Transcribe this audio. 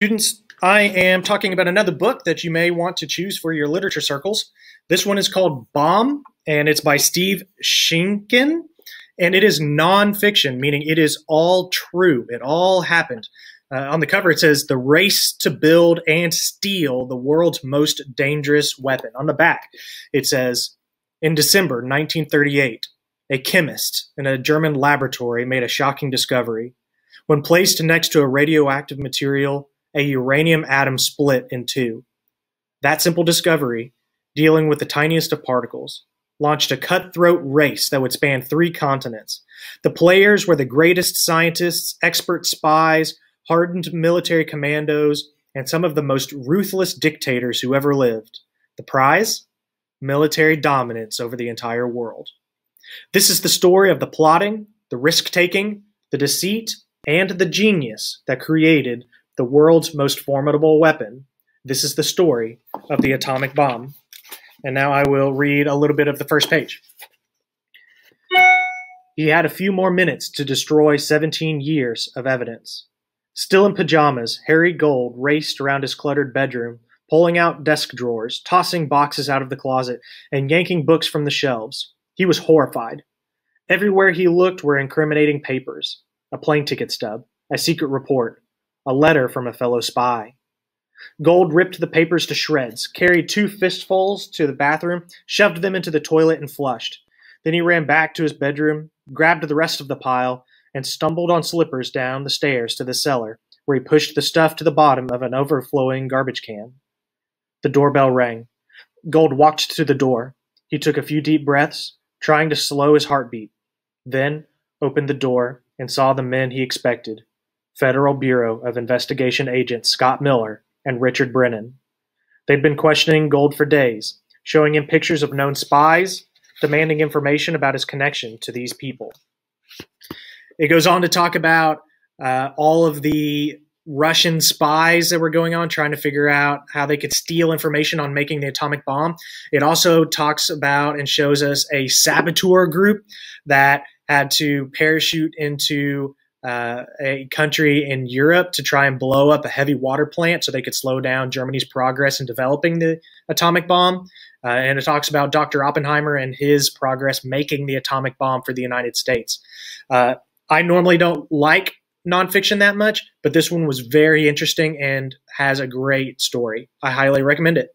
Students, I am talking about another book that you may want to choose for your literature circles. This one is called Bomb, and it's by Steve Sheinkin, and it is nonfiction, meaning it is all true. It all happened. Uh, on the cover, it says, The Race to Build and Steal the World's Most Dangerous Weapon. On the back, it says, In December 1938, a chemist in a German laboratory made a shocking discovery. When placed next to a radioactive material, a uranium atom split in two. That simple discovery, dealing with the tiniest of particles, launched a cutthroat race that would span three continents. The players were the greatest scientists, expert spies, hardened military commandos, and some of the most ruthless dictators who ever lived. The prize? Military dominance over the entire world. This is the story of the plotting, the risk taking, the deceit, and the genius that created the world's most formidable weapon. This is the story of the atomic bomb. And now I will read a little bit of the first page. He had a few more minutes to destroy 17 years of evidence. Still in pajamas, Harry Gold raced around his cluttered bedroom, pulling out desk drawers, tossing boxes out of the closet, and yanking books from the shelves. He was horrified. Everywhere he looked were incriminating papers a plane ticket stub, a secret report, a letter from a fellow spy. Gold ripped the papers to shreds, carried two fistfuls to the bathroom, shoved them into the toilet, and flushed. Then he ran back to his bedroom, grabbed the rest of the pile, and stumbled on slippers down the stairs to the cellar, where he pushed the stuff to the bottom of an overflowing garbage can. The doorbell rang. Gold walked to the door. He took a few deep breaths, trying to slow his heartbeat, then opened the door and saw the men he expected Federal Bureau of Investigation agents Scott Miller and Richard Brennan. They'd been questioning Gold for days, showing him pictures of known spies, demanding information about his connection to these people. It goes on to talk about uh, all of the Russian spies that were going on, trying to figure out how they could steal information on making the atomic bomb. It also talks about and shows us a saboteur group that had to parachute into uh, a country in Europe to try and blow up a heavy water plant so they could slow down Germany's progress in developing the atomic bomb. Uh, and it talks about Dr. Oppenheimer and his progress making the atomic bomb for the United States. Uh, I normally don't like nonfiction that much, but this one was very interesting and has a great story. I highly recommend it.